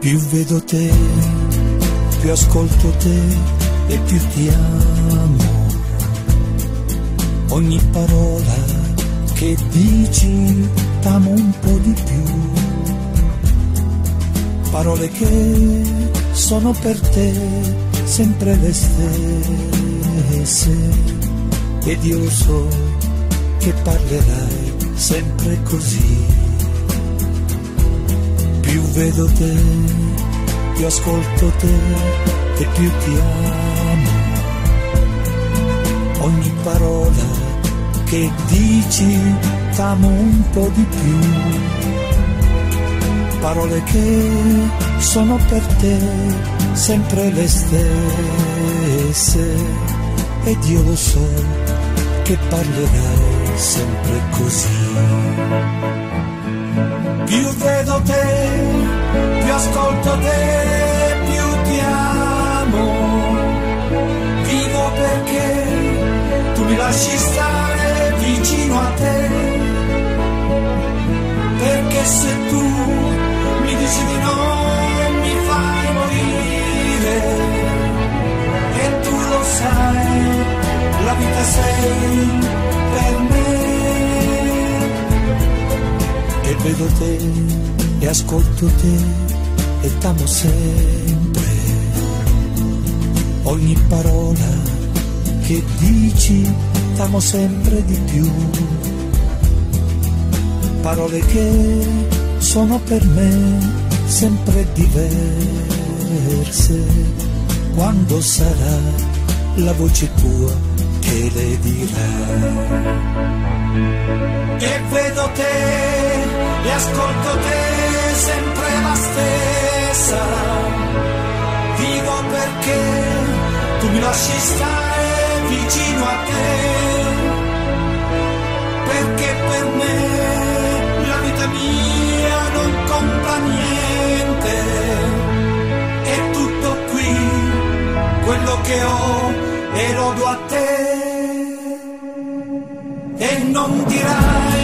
Più vedo te, più ascolto te e più ti amo. Ogni parola che dici t'amo un po' di più. Parole che sono per te sempre le stesse ed io so che parlerai sempre così vedo te, più ascolto te e più ti amo. Ogni parola che dici t'amo un po' di più. Parole che sono per te sempre le stesse ed io lo so che parlerai sempre così e vedo te e ascolto te e t'amo sempre. Ogni parola che dici t'amo sempre di più. Parole che sono per me sempre diverse. Quando sarà la voce tua che le dirà? e vedo te ascolto te sempre la stessa. Vivo perché tu mi lasci stare vicino a te. Perché per me la vita mia non compra niente. È tutto qui, quello che ho e lo do a te. E non dirai